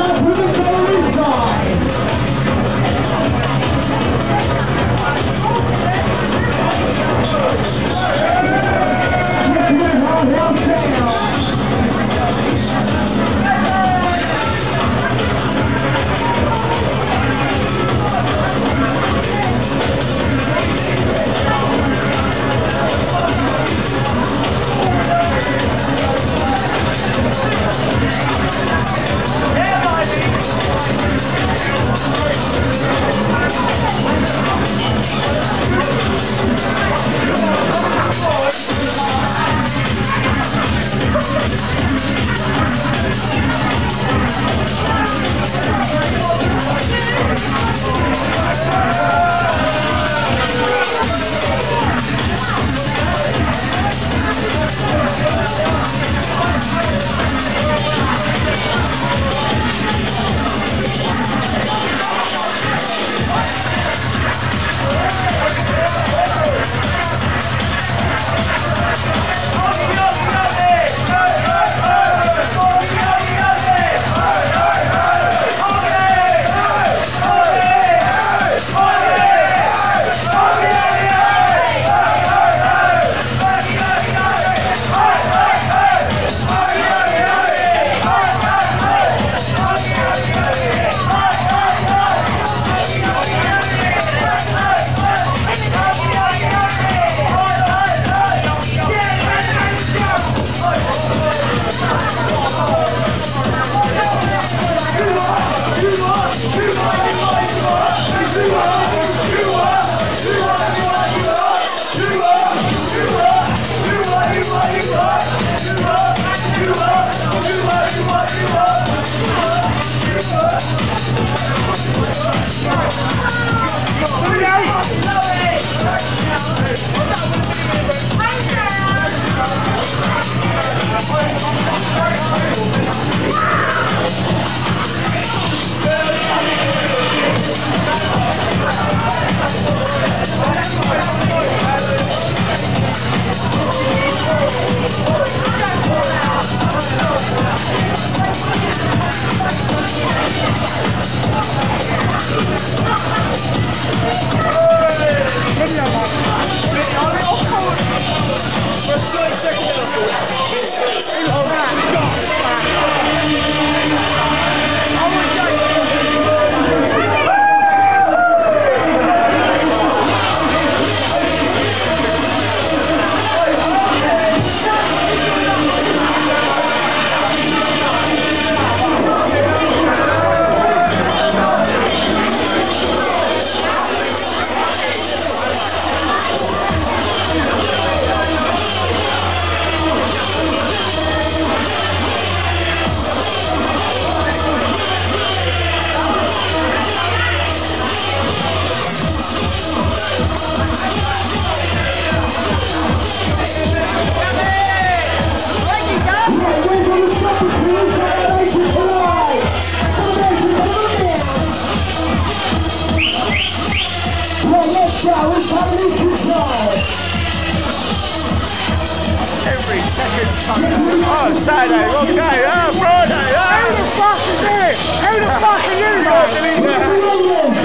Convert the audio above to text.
not really Go. It's family control. Every second Sunday. Oh, Saturday, okay, oh, Friday, oh! Who the fuck is it? Who the fuck mate? Fucking